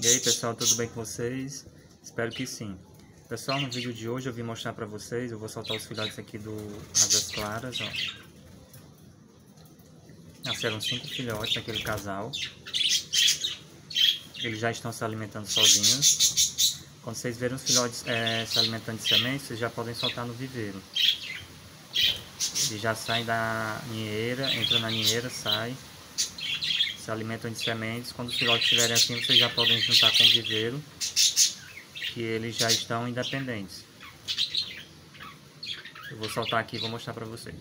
E aí pessoal, tudo bem com vocês? Espero que sim. Pessoal, no vídeo de hoje eu vim mostrar pra vocês, eu vou soltar os filhotes aqui do Asas Claras, ó. Nasceram cinco filhotes daquele casal. Eles já estão se alimentando sozinhos. Quando vocês verem os filhotes é, se alimentando de sementes, vocês já podem soltar no viveiro. Eles já saem da ninheira, entram na ninheira, saem se alimentam de sementes. Quando os filhotes estiverem assim, vocês já podem juntar com o viveiro, que eles já estão independentes. Eu vou soltar aqui e vou mostrar para vocês.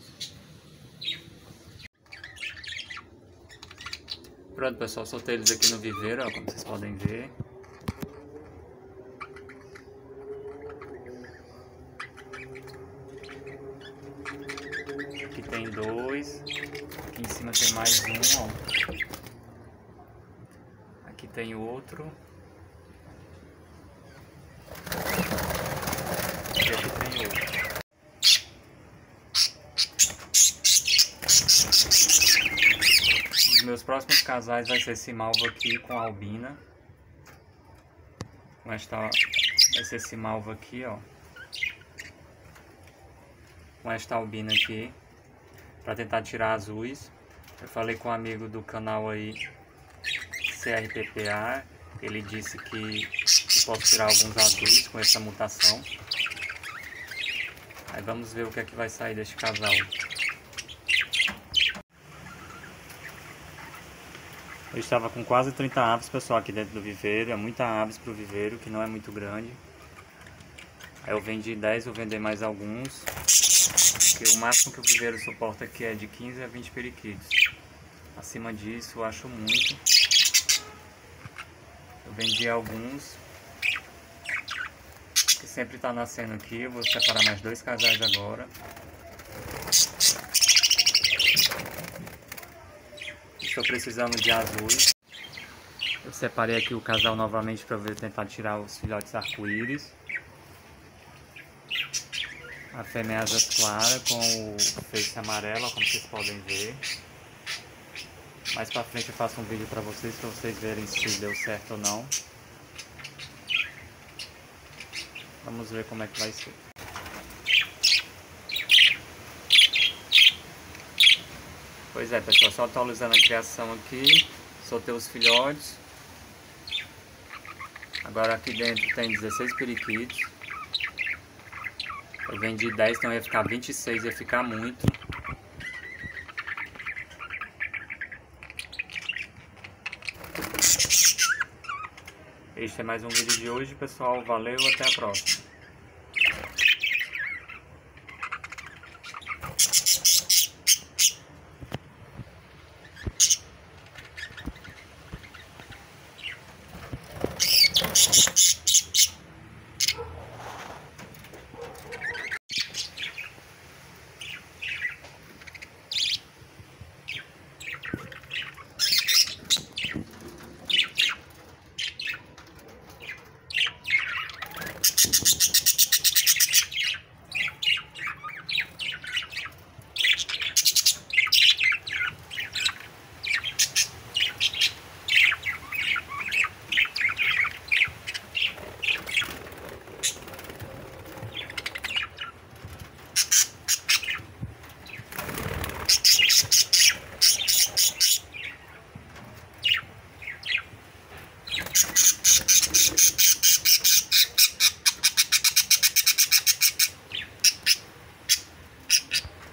Pronto pessoal, soltei eles aqui no viveiro, ó, como vocês podem ver. Aqui tem dois, aqui em cima tem mais um, ó. Tem outro. E aqui tem outro. Os meus próximos casais vai ser esse malvo aqui com a albina. Com esta, vai ser esse malvo aqui, ó. Com esta albina aqui. Pra tentar tirar azuis. Eu falei com um amigo do canal aí CRPPA, ele disse que eu posso tirar alguns azuis com essa mutação. Aí vamos ver o que é que vai sair deste casal. Eu estava com quase 30 aves, pessoal, aqui dentro do viveiro. É muita aves para o viveiro, que não é muito grande. Aí eu vendi 10, vou vender mais alguns. Porque o máximo que o viveiro suporta aqui é de 15 a 20 periquitos. Acima disso eu acho muito. Vendi alguns. Que sempre está nascendo aqui. Vou separar mais dois casais agora. Estou precisando de azuis. Eu separei aqui o casal novamente para ver tentar tirar os filhotes arco-íris. A fêmea asas clara com o feixe amarelo, como vocês podem ver. Mais pra frente eu faço um vídeo pra vocês, pra vocês verem se deu certo ou não. Vamos ver como é que vai ser. Pois é, pessoal, só atualizando a criação aqui. Soltei os filhotes. Agora aqui dentro tem 16 periquitos. Eu vendi 10, então ia ficar 26, ia ficar muito. Este é mais um vídeo de hoje, pessoal. Valeu, até a próxima.